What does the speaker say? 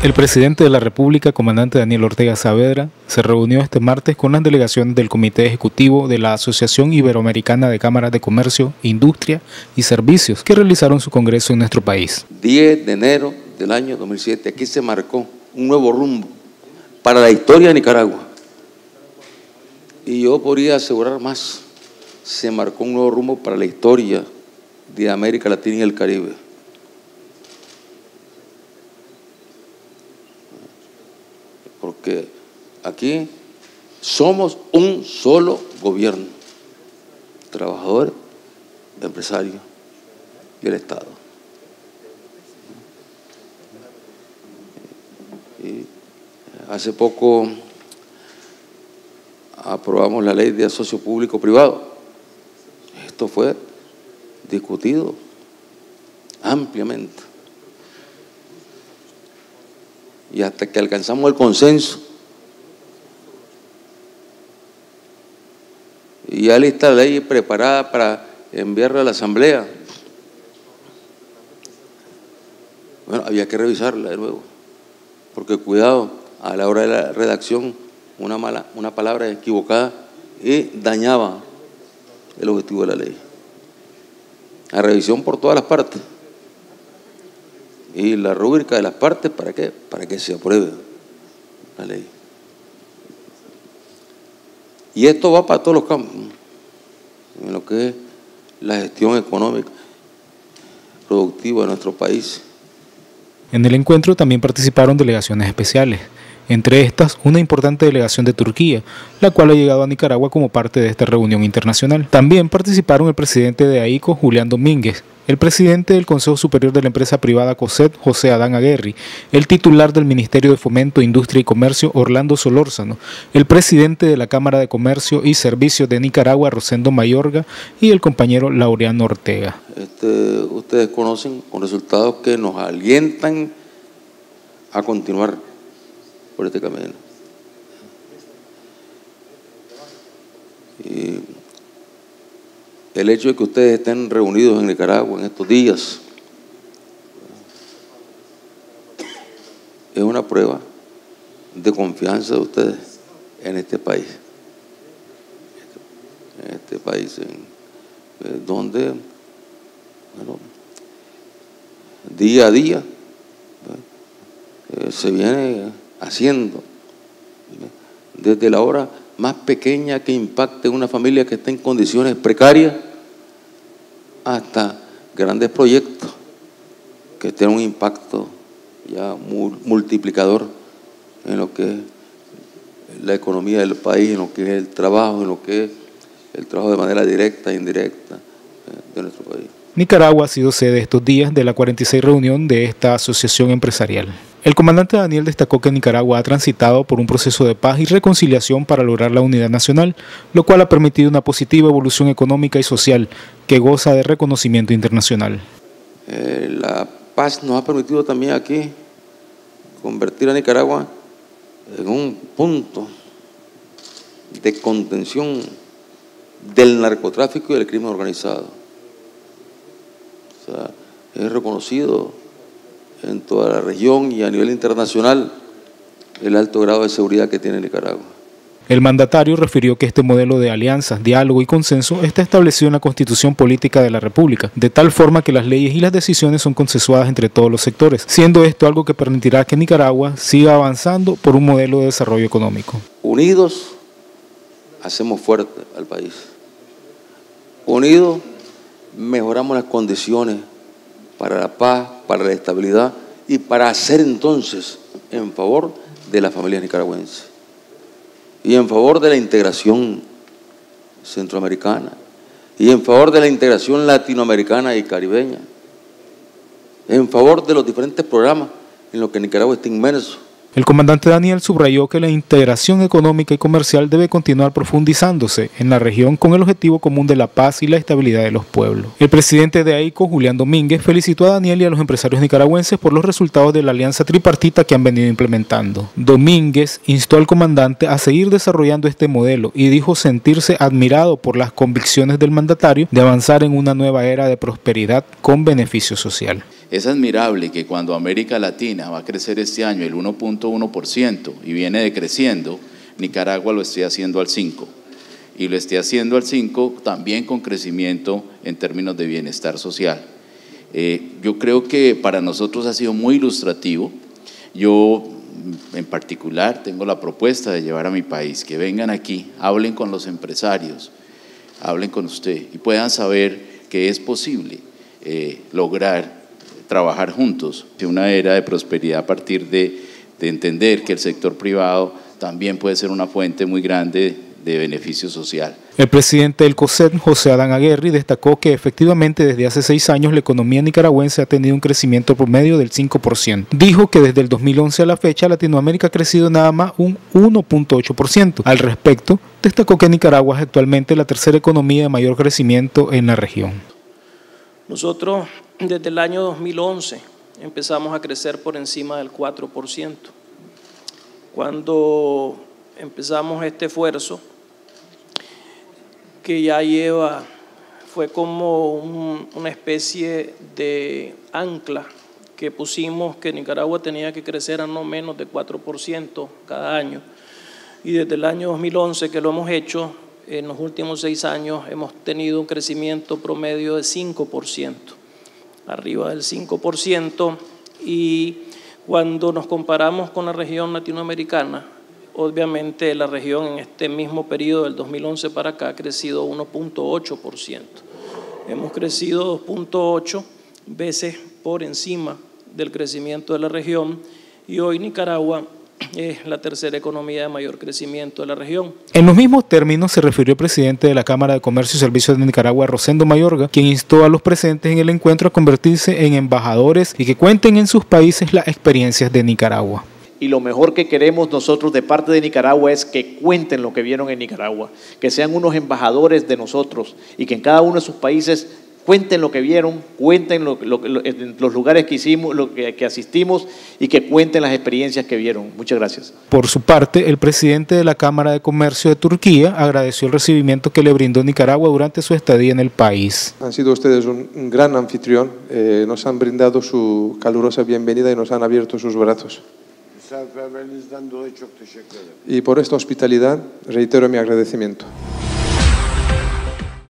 El presidente de la República, comandante Daniel Ortega Saavedra, se reunió este martes con las delegaciones del Comité Ejecutivo de la Asociación Iberoamericana de Cámaras de Comercio, Industria y Servicios, que realizaron su congreso en nuestro país. 10 de enero del año 2007, aquí se marcó un nuevo rumbo para la historia de Nicaragua. Y yo podría asegurar más, se marcó un nuevo rumbo para la historia de América Latina y el Caribe. Aquí somos un solo gobierno, trabajador, empresario y el Estado. Y hace poco aprobamos la ley de asocio público-privado. Esto fue discutido ampliamente. Y hasta que alcanzamos el consenso. Y ya lista la ley preparada para enviarla a la Asamblea. Bueno, había que revisarla de nuevo, porque cuidado, a la hora de la redacción, una, mala, una palabra equivocada y dañaba el objetivo de la ley. A revisión por todas las partes y la rúbrica de las partes, ¿para qué? Para que se apruebe la ley. Y esto va para todos los campos, en lo que es la gestión económica productiva de nuestro país. En el encuentro también participaron delegaciones especiales, entre estas una importante delegación de Turquía, la cual ha llegado a Nicaragua como parte de esta reunión internacional. También participaron el presidente de AICO, Julián Domínguez, el presidente del Consejo Superior de la Empresa Privada COSET, José Adán Aguerri, el titular del Ministerio de Fomento, Industria y Comercio, Orlando Solórzano, el presidente de la Cámara de Comercio y Servicios de Nicaragua, Rosendo Mayorga, y el compañero Laureano Ortega. Este, ustedes conocen con resultados que nos alientan a continuar por este camino. Y el hecho de que ustedes estén reunidos en Nicaragua en estos días es una prueba de confianza de ustedes en este país. En este país en, eh, donde día a día eh, se viene haciendo desde la hora más pequeña que impacte una familia que está en condiciones precarias hasta grandes proyectos que tienen un impacto ya multiplicador en lo que es la economía del país, en lo que es el trabajo, en lo que es el trabajo de manera directa e indirecta eh, de nuestro país. Nicaragua ha sido sede estos días de la 46 reunión de esta asociación empresarial. El comandante Daniel destacó que Nicaragua ha transitado por un proceso de paz y reconciliación para lograr la unidad nacional, lo cual ha permitido una positiva evolución económica y social que goza de reconocimiento internacional. Eh, la paz nos ha permitido también aquí convertir a Nicaragua en un punto de contención del narcotráfico y del crimen organizado. Es reconocido en toda la región y a nivel internacional el alto grado de seguridad que tiene Nicaragua. El mandatario refirió que este modelo de alianzas, diálogo y consenso está establecido en la Constitución Política de la República, de tal forma que las leyes y las decisiones son consensuadas entre todos los sectores, siendo esto algo que permitirá que Nicaragua siga avanzando por un modelo de desarrollo económico. Unidos hacemos fuerte al país. Unidos mejoramos las condiciones para la paz, para la estabilidad y para hacer entonces en favor de las familias nicaragüenses y en favor de la integración centroamericana y en favor de la integración latinoamericana y caribeña, en favor de los diferentes programas en los que Nicaragua está inmerso el comandante Daniel subrayó que la integración económica y comercial debe continuar profundizándose en la región con el objetivo común de la paz y la estabilidad de los pueblos. El presidente de AICO, Julián Domínguez, felicitó a Daniel y a los empresarios nicaragüenses por los resultados de la alianza tripartita que han venido implementando. Domínguez instó al comandante a seguir desarrollando este modelo y dijo sentirse admirado por las convicciones del mandatario de avanzar en una nueva era de prosperidad con beneficio social. Es admirable que cuando América Latina va a crecer este año el 1.1% y viene decreciendo, Nicaragua lo esté haciendo al 5% y lo esté haciendo al 5 también con crecimiento en términos de bienestar social. Eh, yo creo que para nosotros ha sido muy ilustrativo. Yo en particular tengo la propuesta de llevar a mi país, que vengan aquí, hablen con los empresarios, hablen con usted y puedan saber que es posible eh, lograr trabajar juntos una era de prosperidad a partir de, de entender que el sector privado también puede ser una fuente muy grande de beneficio social. El presidente del COSET, José Adán Aguerri, destacó que efectivamente desde hace seis años la economía nicaragüense ha tenido un crecimiento promedio del 5%. Dijo que desde el 2011 a la fecha Latinoamérica ha crecido nada más un 1.8%. Al respecto, destacó que Nicaragua es actualmente la tercera economía de mayor crecimiento en la región. Nosotros desde el año 2011 empezamos a crecer por encima del 4%. Cuando empezamos este esfuerzo, que ya lleva, fue como una especie de ancla que pusimos que Nicaragua tenía que crecer a no menos de 4% cada año. Y desde el año 2011 que lo hemos hecho, en los últimos seis años hemos tenido un crecimiento promedio de 5%, arriba del 5%. Y cuando nos comparamos con la región latinoamericana, obviamente la región en este mismo periodo del 2011 para acá ha crecido 1.8%. Hemos crecido 2.8 veces por encima del crecimiento de la región y hoy Nicaragua es la tercera economía de mayor crecimiento de la región. En los mismos términos se refirió el presidente de la Cámara de Comercio y Servicios de Nicaragua, Rosendo Mayorga, quien instó a los presentes en el encuentro a convertirse en embajadores y que cuenten en sus países las experiencias de Nicaragua y lo mejor que queremos nosotros de parte de Nicaragua es que cuenten lo que vieron en Nicaragua, que sean unos embajadores de nosotros y que en cada uno de sus países cuenten lo que vieron, cuenten los lugares que hicimos, lo que, que, asistimos y que cuenten las experiencias que vieron. Muchas gracias. Por su parte, el presidente de la Cámara de Comercio de Turquía agradeció el recibimiento que le brindó Nicaragua durante su estadía en el país. Han sido ustedes un, gran anfitrión, eh, nos han brindado su calurosa bienvenida y nos han abierto sus brazos. Y por esta hospitalidad reitero mi agradecimiento.